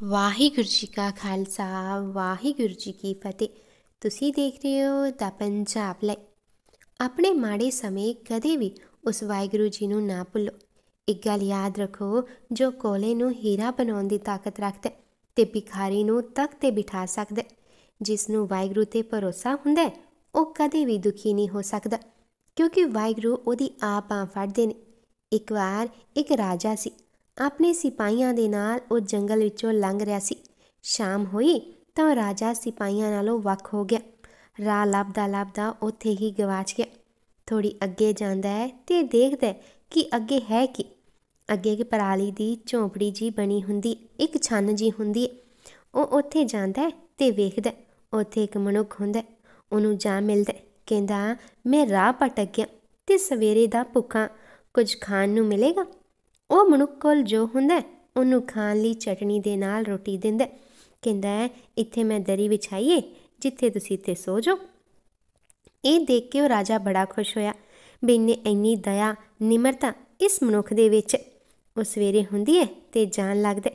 ਵਾਹਿਗੁਰੂ ਜੀ ਕਾ ਖਾਲਸਾ, ਵਾਹਿਗੁਰੂ ਜੀ ਕੀ ਫਤਿਹ। ਤੁਸੀਂ ਦੇਖ ਰਹੇ ਹੋ ਦਾ ਪੰਜਾਬ ਲੈ ਆਪਣੇ ਮਾੜੇ ਸਮੇਂ ਕਦੇ ਵੀ ਉਸ ਵਾਹਿਗੁਰੂ ਜੀ ਨੂੰ ਨਾ ਭੁੱਲੋ। ਇੱਕ ਗੱਲ ਯਾਦ ਰੱਖੋ, ਜੋ ਕੋਲੇ ਨੂੰ ਹੀਰਾ ਬਣਾਉਣ ਦੀ ਤਾਕਤ ਰੱਖਦਾ ਤੇ ਭਿਖਾਰੀ ਨੂੰ ਤਖਤ ਤੇ ਬਿਠਾ ਸਕਦਾ ਜਿਸ ਨੂੰ ਵਾਹਿਗੁਰੂ ਤੇ ਭਰੋਸਾ ਹੁੰਦਾ ਉਹ ਕਦੇ ਵੀ ਦੁਖੀ ਨਹੀਂ ਹੋ ਸਕਦਾ, ਕਿਉਂਕਿ ਵਾਹਿਗੁਰੂ ਉਹਦੀ ਆਪ ਆ ਫੜਦੇ ਨੇ। ਇੱਕ ਵਾਰ ਇੱਕ ਰਾਜਾ ਸੀ ਆਪਣੇ ਸਿਪਾਹੀਆਂ ਦੇ ਨਾਲ ਉਹ ਜੰਗਲ ਵਿੱਚੋਂ ਲੰਘ ਰਿਹਾ ਸੀ। ਸ਼ਾਮ ਹੋਈ ਤਾਂ ਰਾਜਾ ਸਿਪਾਹੀਆਂ ਨਾਲੋਂ ਵੱਖ ਹੋ ਗਿਆ। ਰਾਹ ਲੱਭਦਾ ਲੱਭਦਾ ਉੱਥੇ ਹੀ ਗਵਾਚ ਗਿਆ। ਥੋੜੀ ਅੱਗੇ ਜਾਂਦਾ ਹੈ ਤੇ ਦੇਖਦਾ ਕਿ ਅੱਗੇ ਹੈ ਕੀ। ਅੱਗੇ ਕਿ ਪਰਾਲੀ ਦੀ ਝੌਂਪੜੀ ਜੀ ਬਣੀ ਹੁੰਦੀ, ਇੱਕ ਛੰਨ ਜੀ ਹੁੰਦੀ ਉਹ ਉੱਥੇ ਜਾਂਦਾ ਤੇ ਵੇਖਦਾ ਉੱਥੇ ਇੱਕ ਮਨੁੱਖ ਹੁੰਦਾ ਉਹਨੂੰ ਜਾ ਮਿਲਦਾ ਕਹਿੰਦਾ, ਮੈਂ ਰਾਹ ਭਟਕ ਗਿਆ ਤੇ ਸਵੇਰੇ ਦਾ ਭੁੱਖਾ, ਕੁਝ ਖਾਣ ਨੂੰ ਮਿਲੇਗਾ? ਉਹ ਮਨੁੱਖ ਕੋਲ ਜੋ ਹੁੰਦਾ ਉਹਨੂੰ ਖਾਣ ਲਈ ਚਟਣੀ ਦੇ ਨਾਲ ਰੋਟੀ ਦਿੰਦਾ ਕਹਿੰਦਾ ਹੈ, ਇੱਥੇ ਮੈਂ ਦਰੀ ਵਿਛਾਈਏ, ਜਿੱਥੇ ਤੁਸੀਂ ਇੱਥੇ ਸੋ ਜਾਓ। ਇਹ ਦੇਖ ਕੇ ਉਹ ਰਾਜਾ ਬੜਾ ਖੁਸ਼ ਹੋਇਆ ਬਿੰਨੇ ਇੰਨੀ ਦਇਆ, ਨਿਮਰਤਾ ਇਸ ਮਨੁੱਖ ਦੇ ਵਿੱਚ ਉਹ ਸਵੇਰੇ ਹੁੰਦੀ ਹੈ ਤੇ ਜਾਣ ਲੱਗਦਾ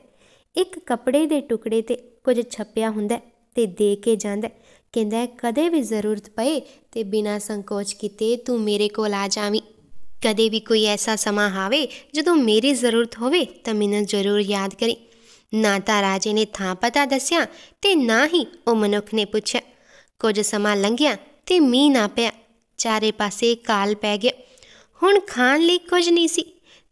ਇੱਕ ਕੱਪੜੇ ਦੇ ਟੁਕੜੇ ਤੇ ਕੁਝ ਛੱਪਿਆ ਹੁੰਦਾ ਤੇ ਦੇ ਕੇ ਜਾਂਦਾ ਕਹਿੰਦਾ ਕਦੇ ਵੀ ਜ਼ਰੂਰਤ ਪਏ ਤੇ ਬਿਨਾਂ ਸੰਕੋਚ ਕੀਤੇ ਤੂੰ ਮੇਰੇ ਕੋਲ ਆ ਜਾਵੀਂ। ਕਦੇ ਵੀ ਕੋਈ ਐਸਾ ਸਮਾਂ ਆਵੇ ਜਦੋਂ ਮੇਰੀ ਜ਼ਰੂਰਤ ਹੋਵੇ ਤਾਂ ਮੈਨੂੰ ਜ਼ਰੂਰ ਯਾਦ ਕਰੀ। ਨਾ ਤਾਂ ਰਾਜੇ ਨੇ ਥਾਂ ਪਤਾ ਦੱਸਿਆ ਤੇ ਨਾ ਹੀ ਉਹ ਮਨੁੱਖ ਨੇ ਪੁੱਛਿਆ। ਕੁਝ ਸਮਾਂ ਲੰਘਿਆ ਤੇ ਮੀਂਹ ਨਾ ਪਿਆ। ਚਾਰੇ ਪਾਸੇ ਕਾਲ ਪੈ ਗਿਆ। ਹੁਣ ਖਾਣ ਲਈ ਕੁਝ ਨਹੀਂ ਸੀ।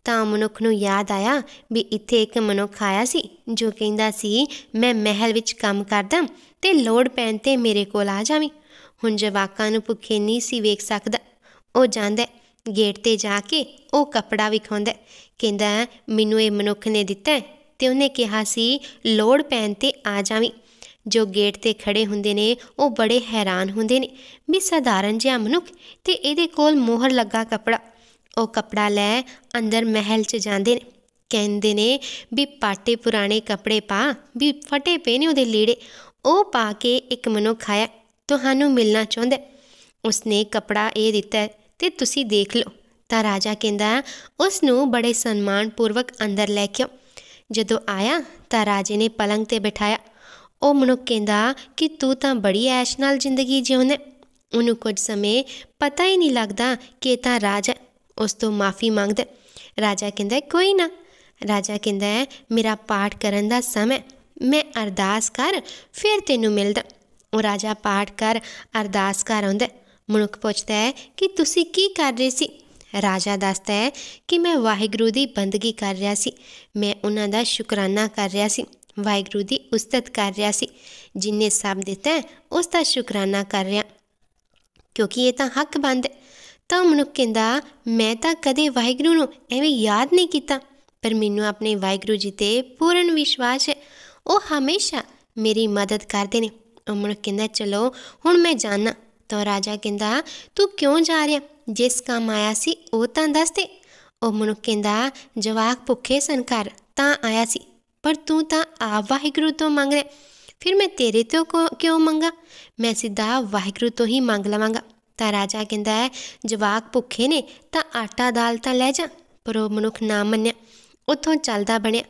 ਤਾਂ ਮਨੁੱਖ ਨੂੰ ਯਾਦ ਆਇਆ ਵੀ ਇੱਥੇ ਇੱਕ ਮਨੁੱਖ ਆਇਆ ਸੀ ਜੋ ਕਹਿੰਦਾ ਸੀ, ਮੈਂ ਮਹਿਲ ਵਿੱਚ ਕੰਮ ਕਰਦਾ ਤੇ ਲੋੜ ਪੈਣ ਤੇ ਮੇਰੇ ਕੋਲ ਆ ਜਾਵੀਂ। ਹੁਣ ਜਵਾਕਾਂ ਨੂੰ ਭੁੱਖੇ ਨਹੀਂ ਸੀ ਵੇਖ ਸਕਦਾ। ਉਹ ਜਾਂਦਾ ਗੇਟ ਤੇ ਜਾ ਕੇ ਉਹ ਕੱਪੜਾ ਵਿਖਾਉਂਦਾ ਕਹਿੰਦਾ, ਮੈਨੂੰ ਇਹ ਮਨੁੱਖ ਨੇ ਦਿੱਤਾ ਤੇ ਉਹਨੇ ਕਿਹਾ ਸੀ, ਲੋੜ ਪੈਣ ਤੇ ਆ ਜਾਵੀਂ। ਜੋ ਗੇਟ ਤੇ ਖੜੇ ਹੁੰਦੇ ਨੇ, ਉਹ ਬੜੇ ਹੈਰਾਨ ਹੁੰਦੇ ਨੇ। ਵੀ ਸਧਾਰਨ ਜਿਹਾ ਮਨੁੱਖ ਤੇ ਇਹਦੇ ਕੋਲ ਮੋਹਰ ਲੱਗਾ ਕੱਪੜਾ। ਉਹ ਕੱਪੜਾ ਲੈ ਅੰਦਰ ਮਹਿਲ 'ਚ ਜਾਂਦੇ ਨੇ। ਕਹਿੰਦੇ ਨੇ ਵੀ ਪਾਟੇ ਪੁਰਾਣੇ ਕੱਪੜੇ ਪਾ, ਵੀ ਫਟੇ ਪਏ ਨੇ ਉਹਦੇ ਲੀੜੇ। ਉਹ ਪਾ ਕੇ ਇੱਕ ਮਨੁੱਖ ਆਇਆ, ਤੁਹਾਨੂੰ ਮਿਲਣਾ ਚਾਹੁੰਦਾ ਉਸਨੇ ਕੱਪੜਾ ਇਹ ਦਿੱਤਾ ਤੇ ਤੁਸੀਂ ਦੇਖ ਲਓ। ਤਾਂ ਰਾਜਾ ਕਹਿੰਦਾ ਉਸ ਨੂੰ ਬੜੇ ਸਨਮਾਨ ਪੂਰਵਕ ਅੰਦਰ ਲੈ ਕੇ ਜਦੋਂ ਆਇਆ, ਤਾਂ ਰਾਜੇ ਨੇ ਪਲੰਗ ਤੇ ਬਿਠਾਇਆ। ਉਹ ਮਨੁੱਖ ਕਹਿੰਦਾ ਕਿ ਤੂੰ ਤਾਂ ਬੜੀ ਐਸ਼ ਨਾਲ ਜ਼ਿੰਦਗੀ ਜਿਉਂਦਾ ਉਹਨੂੰ ਕੁਝ ਸਮੇਂ ਪਤਾ ਹੀ ਨਹੀਂ ਲੱਗਦਾ ਕਿ ਤਾਂ ਰਾਜਾ ਉਸ ਤੋਂ ਮਾਫੀ ਮੰਗਦਾ ਰਾਜਾ ਕਹਿੰਦਾ, ਕੋਈ ਨਾ। ਰਾਜਾ ਕਹਿੰਦਾ, ਮੇਰਾ ਪਾਠ ਕਰਨ ਦਾ ਸਮਾਂ ਮੈਂ ਅਰਦਾਸ ਕਰ, ਫਿਰ ਤੈਨੂੰ ਮਿਲਦਾ। ਉਹ ਰਾਜਾ ਪਾਠ ਕਰ, ਅਰਦਾਸ ਕਰ ਆਉਂਦਾ ਮਨੁੱਖ ਪੁੱਛਦਾ ਹੈ ਕਿ ਤੁਸੀਂ ਕੀ ਕਰ ਰਹੇ ਸੀ? ਰਾਜਾ ਦੱਸਦਾ ਹੈ ਕਿ ਮੈਂ ਵਾਹਿਗੁਰੂ ਦੀ ਬੰਦਗੀ ਕਰ ਰਿਹਾ ਸੀ। ਮੈਂ ਉਹਨਾਂ ਦਾ ਸ਼ੁਕਰਾਨਾ ਕਰ ਰਿਹਾ ਸੀ। ਵਾਹਿਗੁਰੂ ਦੀ ਉਸਤਤ ਕਰ ਰਿਹਾ ਸੀ। ਜਿਨੇ ਸਭ ਦਿੱਤਾ ਉਸ ਦਾ ਸ਼ੁਕਰਾਨਾ ਕਰ ਰਿਹਾ। ਕਿਉਂਕਿ ਇਹ ਤਾਂ ਹੱਕ ਬੰਦ ਤਾਂ ਮਨੁੱਖ ਕਹਿੰਦਾ, ਮੈਂ ਤਾਂ ਕਦੇ ਵਾਹਿਗੁਰੂ ਨੂੰ ਐਵੇਂ ਯਾਦ ਨਹੀਂ ਕੀਤਾ। ਪਰ ਮੈਨੂੰ ਆਪਣੇ ਵਾਹਿਗੁਰੂ ਜੀ ਤੇ ਪੂਰਨ ਵਿਸ਼ਵਾਸ ਹੈ। ਉਹ ਹਮੇਸ਼ਾ ਮੇਰੀ ਮਦਦ ਕਰਦੇ ਨੇ। ਉਹ ਮਨੁੱਖ ਕਹਿੰਦਾ, ਚਲੋ, ਹੁਣ ਮੈਂ ਜਾਣਾ। ਤਾਂ ਰਾਜਾ ਕਹਿੰਦਾ, ਤੂੰ ਕਿਉਂ ਜਾ ਰਿਹਾ? ਜਿਸ ਕੰਮ ਆਇਆ ਸੀ, ਉਹ ਤਾਂ ਦੱਸ ਦੇ। ਉਹ ਮਨੁੱਖ ਕਹਿੰਦਾ, ਜਵਾਕ ਭੁੱਖੇ ਸਨ ਘਰ, ਤਾਂ ਆਇਆ ਸੀ, ਪਰ ਤੂੰ ਤਾਂ ਆਪ ਵਾਹਿਗੁਰੂ ਤੋਂ ਮੰਗ ਰਿਹਾ। ਫਿਰ ਮੈਂ ਤੇਰੇ ਤੋਂ ਕਿਉਂ ਮੰਗਾ? ਮੈਂ ਸਿੱਧਾ ਵਾਹਿਗੁਰੂ ਤੋਂ ਹੀ ਮੰਗ ਲਵਾਂਗਾ। ਤਾਂ ਰਾਜਾ ਕਹਿੰਦਾ ਹੈ ਜਵਾਕ ਭੁੱਖੇ ਨੇ, ਤਾਂ ਆਟਾ ਦਾਲ ਤਾਂ ਲੈ ਜਾ। ਪਰ ਉਹ ਮਨੁੱਖ ਨਾ ਮੰਨਿਆ, ਉੱਥੋਂ ਚੱਲਦਾ ਬਣਿਆ।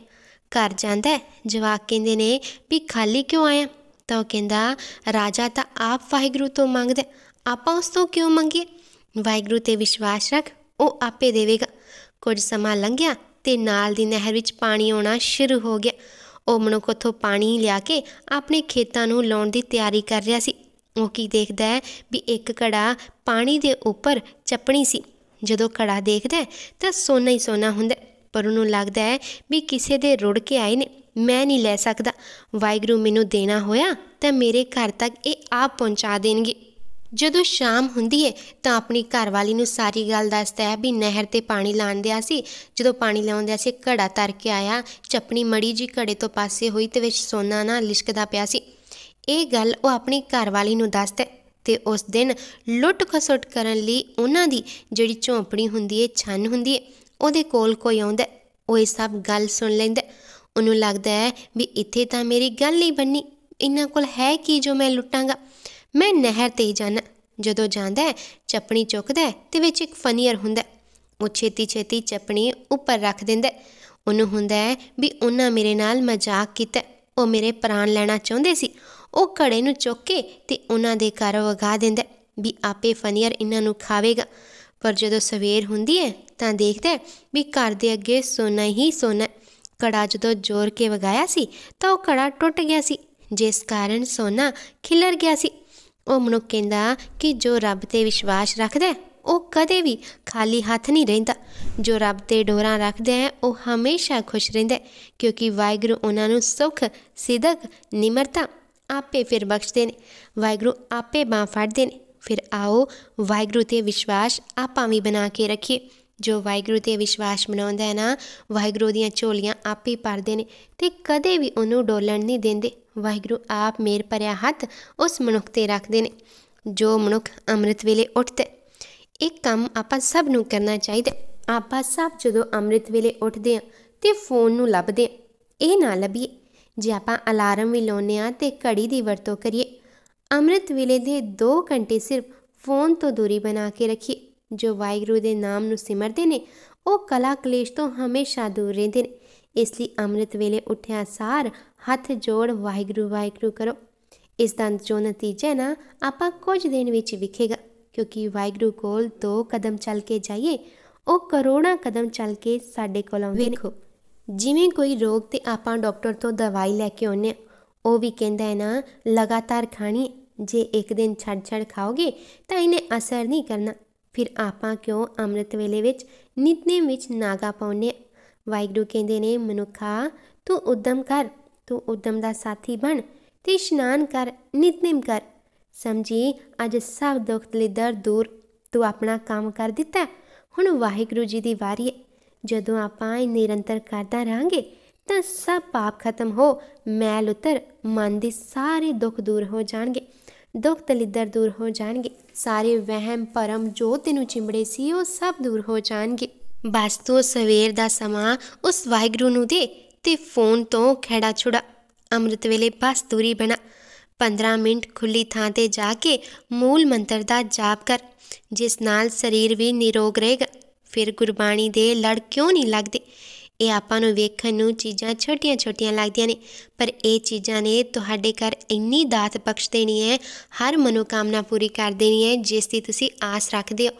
ਘਰ ਜਾਂਦਾ, ਜਵਾਕ ਕਹਿੰਦੇ ਨੇ ਵੀ, ਖਾਲੀ ਕਿਉਂ ਆਇਆ? ਤਾਂ ਉਹ ਕਹਿੰਦਾ ਰਾਜਾ ਤਾਂ ਆਪ ਵਾਹਿਗੁਰੂ ਤੋਂ ਮੰਗਦਾ ਆਪਾਂ ਉਸ ਤੋਂ ਕਿਉਂ ਮੰਗੀਏ ਵਾਹਿਗੁਰੂ ਤੇ ਵਿਸ਼ਵਾਸ ਰੱਖ ਉਹ ਆਪੇ ਦੇਵੇਗਾ ਕੁਝ ਸਮਾਂ ਲੰਘਿਆ ਤੇ ਨਾਲ ਦੀ ਨਹਿਰ ਵਿੱਚ ਪਾਣੀ ਆਉਣਾ ਸ਼ੁਰੂ ਹੋ ਗਿਆ ਉਹ ਮਨੁੱਖ ਉਥੋਂ ਪਾਣੀ ਲਿਆ ਕੇ ਆਪਣੇ ਖੇਤਾਂ ਨੂੰ ਲਾਉਣ ਦੀ ਤਿਆਰੀ ਕਰ ਰਿਹਾ ਸੀ ਉਹ ਕੀ ਦੇਖਦਾ ਹੈ ਵੀ ਇੱਕ ਘੜਾ ਪਾਣੀ ਦੇ ਉੱਪਰ ਚੱਪਣੀ ਸੀ ਜਦੋਂ ਘੜਾ ਦੇਖਦਾ ਤਾਂ ਸੋਨਾ ਹੀ ਸੋਨਾ ਹੁੰਦਾ ਪਰ ਉਹਨੂੰ ਲੱਗਦਾ ਹੈ ਵੀ ਕਿਸੇ ਦੇ ਰੁੜ ਕੇ ਆਏ ਨੇ ਮੈਂ ਨਹੀਂ ਲੈ ਸਕਦਾ। ਵਾਹਿਗੁਰੂ ਮੈਨੂੰ ਦੇਣਾ ਹੋਇਆ ਤਾਂ ਮੇਰੇ ਘਰ ਤੱਕ ਇਹ ਆਪ ਪਹੁੰਚਾ ਦੇਣਗੇ। ਜਦੋਂ ਸ਼ਾਮ ਹੁੰਦੀ ਹੈ ਤਾਂ ਆਪਣੀ ਘਰਵਾਲੀ ਨੂੰ ਸਾਰੀ ਗੱਲ ਦੱਸਦਾ ਹੈ ਵੀ ਨਹਿਰ ਤੇ ਪਾਣੀ ਲਾਣ ਦਿਆ ਸੀ। ਜਦੋਂ ਪਾਣੀ ਲਾਉਂਦਿਆ ਸੀ, ਘੜਾ ਤਰ ਕੇ ਆਇਆ। ਚਪਣੀ ਮੜੀ ਜੀ ਘੜੇ ਤੋਂ ਪਾਸੇ ਹੋਈ ਤੇ ਵਿੱਚ ਸੋਨਾ ਨਾ ਲਿਸ਼ਕਦਾ ਪਿਆ ਸੀ। ਇਹ ਗੱਲ ਉਹ ਆਪਣੀ ਘਰਵਾਲੀ ਨੂੰ ਦੱਸਦਾ ਤੇ ਉਸ ਦਿਨ ਲੁੱਟ ਖਸੁੱਟ ਕਰਨ ਲਈ ਉਹਨਾਂ ਦੀ ਜਿਹੜੀ ਝੌਂਪੜੀ ਹੁੰਦੀ ਹੈ ਛੰਨ ਹੁੰਦੀ ਹੈ ਉਹਦੇ ਕੋਲ ਕੋਈ ਆਉਂਦਾ ਉਹ ਇਹ ਸਭ ਗੱਲ ਸੁਣ ਲੈਂਦਾ ਉਹਨੂੰ ਲੱਗਦਾ ਹੈ ਵੀ ਇੱਥੇ ਤਾਂ ਮੇਰੀ ਗੱਲ ਨਹੀਂ ਬੰਨੀ। ਇਹਨਾਂ ਕੋਲ ਹੈ ਕੀ ਜੋ ਮੈਂ ਲੁੱਟਾਂਗਾ? ਮੈਂ ਨਹਿਰ ਤੇ ਹੀ ਜਾਣਾ ਜਦੋਂ ਜਾਂਦਾ ਚਪਣੀ ਚੁੱਕਦਾ ਤੇ ਵਿੱਚ ਇੱਕ ਫਨੀਅਰ ਹੁੰਦਾ ਉਹ ਛੇਤੀ ਛੇਤੀ ਚਪਣੀ ਉੱਪਰ ਰੱਖ ਦਿੰਦਾ ਉਹਨੂੰ ਹੁੰਦਾ ਵੀ ਉਹਨਾਂ ਮੇਰੇ ਨਾਲ ਮਜ਼ਾਕ ਕੀਤਾ ਉਹ ਮੇਰੇ ਪ੍ਰਾਣ ਲੈਣਾ ਚਾਹੁੰਦੇ ਸੀ। ਉਹ ਘੜੇ ਨੂੰ ਚੁੱਕ ਕੇ ਤੇ ਉਹਨਾਂ ਦੇ ਘਰ ਵਗਾ ਦਿੰਦਾ ਵੀ ਆਪੇ ਫਨੀਅਰ ਇਹਨਾਂ ਨੂੰ ਖਾਵੇਗਾ। ਪਰ ਜਦੋਂ ਸਵੇਰ ਹੁੰਦੀ ਹੈ ਤਾਂ ਦੇਖਦਾ ਵੀ ਘਰ ਦੇ ਅੱਗੇ ਸੋਨਾ ਹੀ ਸੋਨਾ ਕੜਾ ਜਦੋਂ ਜੋਰ ਕੇ ਵਗਾਇਆ ਸੀ, ਤਾਂ ਉਹ ਕੜਾ ਟੁੱਟ ਗਿਆ ਸੀ, ਜਿਸ ਕਾਰਨ ਸੋਨਾ ਖਿਲਰ ਗਿਆ ਸੀ। ਉਹ ਮਨੁੱਖ ਕਹਿੰਦਾ ਕਿ ਜੋ ਰੱਬ ਤੇ ਵਿਸ਼ਵਾਸ ਰੱਖਦਾ ਉਹ ਕਦੇ ਵੀ ਖਾਲੀ ਹੱਥ ਨਹੀਂ ਰਹਿੰਦਾ। ਜੋ ਰੱਬ ਤੇ ਡੋਰਾਂ ਰੱਖਦਾ ਹੈ, ਉਹ ਹਮੇਸ਼ਾ ਖੁਸ਼ ਰਹਿੰਦਾ ਕਿਉਂਕਿ ਵਾਹਿਗੁਰੂ ਉਹਨਾਂ ਨੂੰ ਸੁੱਖ, ਸਿਦਕ, ਨਿਮਰਤਾ ਆਪੇ ਫਿਰ ਬਖਸ਼ਦੇ ਨੇ। ਵਾਹਿਗੁਰੂ ਆਪੇ ਬਾਂਹ ਫੜਦੇ ਨੇ। ਫਿਰ ਆਓ ਵਾਹਿਗੁਰੂ ਤੇ ਵਿਸ਼ਵਾਸ ਆਪਾਂ ਵੀ ਬਣਾ ਕੇ ਰੱਖੀਏ। ਜੋ ਵਾਹਿਗੁਰੂ ਤੇ ਵਿਸ਼ਵਾਸ ਬਣਾਉਂਦਾ ਹੈ ਨਾ, ਵਾਹਿਗੁਰੂ ਦੀਆਂ ਝੋਲੀਆਂ ਆਪੇ ਭਰਦੇ ਨੇ ਤੇ ਕਦੇ ਵੀ ਉਹਨੂੰ ਡੋਲਣ ਨਹੀਂ ਦਿੰਦੇ। ਵਾਹਿਗੁਰੂ ਆਪ ਮੇਰ ਭਰਿਆ ਹੱਥ ਉਸ ਮਨੁੱਖ ਤੇ ਰੱਖਦੇ ਨੇ, ਜੋ ਮਨੁੱਖ ਅੰਮ੍ਰਿਤ ਵੇਲੇ ਉੱਠਦਾ ਹੈ। ਇਹ ਕੰਮ ਆਪਾਂ ਸਭ ਨੂੰ ਕਰਨਾ ਚਾਹੀਦਾ ਆਪਾਂ ਸਭ ਜਦੋਂ ਅੰਮ੍ਰਿਤ ਵੇਲੇ ਉੱਠਦੇ ਹਾਂ ਤੇ ਫੋਨ ਨੂੰ ਲੱਭਦੇ ਹਾਂ, ਇਹ ਨਾ ਲੱਭੀਏ। ਜੇ ਆਪਾਂ ਅਲਾਰਮ ਵੀ ਲਾਉਂਦੇ ਹਾਂ ਤੇ ਘੜੀ ਦੀ ਵਰਤੋਂ ਕਰੀਏ, ਅੰਮ੍ਰਿਤ ਵੇਲੇ ਦੇ 2 ਘੰਟੇ ਸਿਰਫ ਫੋਨ ਤੋਂ ਦੂਰੀ ਬਣਾ ਕੇ ਰੱਖੀਏ। ਜੋ ਵਾਹਿਗੁਰੂ ਦੇ ਨਾਮ ਨੂੰ ਸਿਮਰਦੇ ਨੇ ਉਹ ਕਲਾ ਕਲੇਸ਼ ਤੋਂ ਹਮੇਸ਼ਾ ਦੂਰ ਰਹਿੰਦੇ ਨੇ। ਇਸ ਲਈ ਅੰਮ੍ਰਿਤ ਵੇਲੇ ਉੱਠਿਆ ਸਾਰ ਹੱਥ ਜੋੜ ਵਾਹਿਗੁਰੂ ਵਾਹਿਗੁਰੂ ਕਰੋ। ਇਸ ਦਾ ਜੋ ਨਤੀਜਾ ਨਾ ਆਪਾਂ ਕੁਝ ਦਿਨ ਵਿੱਚ ਵਿਖੇਗਾ ਕਿਉਂਕਿ ਵਾਹਿਗੁਰੂ ਕੋਲ ਦੋ ਕਦਮ ਚੱਲ ਕੇ ਜਾਈਏ ਉਹ ਕਰੋੜਾਂ ਕਦਮ ਚੱਲ ਕੇ ਸਾਡੇ ਕੋਲ ਆਉਂਦੇ ਨੇ। ਜਿਵੇਂ ਕੋਈ ਰੋਗ ਤੇ ਆਪਾਂ ਡਾਕਟਰ ਤੋਂ ਦਵਾਈ ਲੈ ਕੇ ਆਉਂਦੇ ਉਹ ਵੀ ਕਹਿੰਦਾ ਹੈ ਨਾ ਲਗਾਤਾਰ ਖਾਣੀ। ਜੇ ਇੱਕ ਦਿਨ ਛੱਡ ਛੱਡ ਖਾਓਗੇ ਤਾਂ ਇਹਨੇ ਅਸਰ ਨਹੀਂ ਕਰਨਾ। ਫਿਰ ਆਪਾਂ ਕਿਉਂ ਅੰਮ੍ਰਿਤ ਵੇਲੇ ਵਿੱਚ ਨਿਤਨੇਮ ਵਿੱਚ ਨਾਗਾ ਪਾਉਂਦੇ ਹਾਂ? ਵਾਹਿਗੁਰੂ ਕਹਿੰਦੇ ਨੇ, ਮਨੁੱਖਾ, ਤੂੰ ਉਦਮ ਕਰ, ਤੂੰ ਉਦਮ ਦਾ ਸਾਥੀ ਬਣ ਤੇ ਇਸ਼ਨਾਨ ਕਰ, ਨਿਤਨੇਮ ਕਰ। ਸਮਝੀ, ਅੱਜ ਸਭ ਦੁੱਖ ਦਲਿੱਦਰ ਦੂਰ। ਤੂੰ ਆਪਣਾ ਕੰਮ ਕਰ ਦਿੱਤਾ, ਹੁਣ ਵਾਹਿਗੁਰੂ ਜੀ ਦੀ ਵਾਰੀ ਹੈ। ਜਦੋਂ ਆਪਾਂ ਇਹ ਨਿਰੰਤਰ ਕਰਦਾ ਰਹਾਂਗੇ, ਤਾਂ ਸਭ ਪਾਪ ਖਤਮ ਹੋ, ਮੈਲ ਉਤਰ, ਮਨ ਦੇ ਸਾਰੇ ਦੁੱਖ ਦੂਰ ਹੋ ਜਾਣਗੇ। ਦੁੱਖ ਦਲਿੱਦਰ ਦੂਰ ਹੋ ਜਾਣਗੇ। ਸਾਰੇ ਵਹਿਮ, ਭਰਮ ਜੋ ਤੈਨੂੰ ਚਿੰਬੜੇ ਸੀ, ਉਹ ਸਭ ਦੂਰ ਹੋ ਜਾਣਗੇ। ਬਸ ਤੂੰ ਸਵੇਰ ਦਾ ਸਮਾਂ ਉਸ ਵਾਹਿਗੁਰੂ ਨੂੰ ਦੇ ਤੇ ਫੋਨ ਤੋਂ ਖੇੜਾ ਛੁੜਾ ਅੰਮ੍ਰਿਤ ਵੇਲੇ ਬਸ ਦੂਰੀ ਬਣਾ। 15 ਮਿੰਟ ਖੁੱਲੀ ਥਾਂ ਤੇ ਜਾ ਕੇ ਮੂਲ ਮੰਤਰ ਦਾ ਜਾਪ ਕਰ, ਜਿਸ ਨਾਲ ਸਰੀਰ ਵੀ ਨਿਰੋਗ ਰਹੇਗਾ। ਫਿਰ ਗੁਰਬਾਣੀ ਦੇ ਲੜ ਕਿਉਂ ਨਹੀਂ ਲੱਗਦੇ? ਇਹ ਆਪਾਂ ਨੂੰ ਵੇਖਣ ਨੂੰ ਚੀਜ਼ਾਂ ਛੋਟੀਆਂ-ਛੋਟੀਆਂ ਲੱਗਦੀਆਂ ਨੇ। ਪਰ ਇਹ ਚੀਜ਼ਾਂ ਨੇ ਤੁਹਾਡੇ ਘਰ ਇੰਨੀ ਦਾਤ ਬਖਸ਼ ਦੇਣੀ ਹੈ, ਹਰ ਮਨੋਕਾਮਨਾ ਪੂਰੀ ਕਰ ਦੇਣੀ ਹੈ, ਜਿਸ ਦੀ ਤੁਸੀਂ ਆਸ ਰੱਖਦੇ ਹੋ।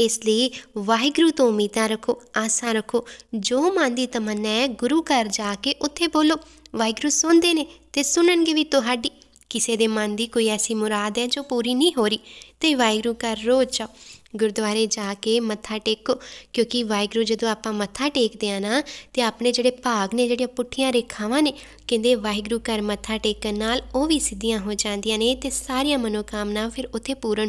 ਇਸ ਲਈ ਵਾਹਿਗੁਰੂ ਤੋਂ ਉਮੀਦਾਂ ਰੱਖੋ, ਆਸਾਂ ਰੱਖੋ। ਜੋ ਮਨ ਦੀ ਤਮੰਨਾ ਹੈ, ਗੁਰੂ ਘਰ ਜਾ ਕੇ ਉੱਥੇ ਬੋਲੋ। ਵਾਹਿਗੁਰੂ ਸੁਣਦੇ ਨੇ ਤੇ ਸੁਣਨਗੇ ਵੀ ਤੁਹਾਡੀ। ਕਿਸੇ ਦੇ ਮਨ ਦੀ ਕੋਈ ਐਸੀ ਮੁਰਾਦ ਹੈ ਜੋ ਪੂਰੀ ਨਹੀਂ ਹੋ ਰਹੀ। ਤੇ ਵਾਹਿਗੁਰੂ ਘਰ ਰੋਜ਼ ਜਾਓ। ਗੁਰਦੁਆਰੇ ਜਾ ਕੇ ਮੱਥਾ ਟੇਕੋ, ਕਿਉਂਕਿ ਵਾਹਿਗੁਰੂ ਜਦੋਂ ਆਪਾਂ ਮੱਥਾ ਟੇਕਦੇ ਆ ਨਾ, ਤੇ ਆਪਣੇ ਜਿਹੜੇ ਭਾਗ ਨੇ, ਜਿਹੜੀਆਂ ਪੁੱਠੀਆਂ ਰੇਖਾਵਾਂ ਨੇ, ਕਹਿੰਦੇ ਵਾਹਿਗੁਰੂ ਘਰ ਮੱਥਾ ਟੇਕਣ ਨਾਲ ਉਹ ਵੀ ਸਿੱਧੀਆਂ ਹੋ ਜਾਂਦੀਆਂ ਨੇ ਤੇ ਸਾਰੀਆਂ ਮਨੋਕਾਮਨਾ ਫਿਰ ਉੱਥੇ ਪੂਰਨ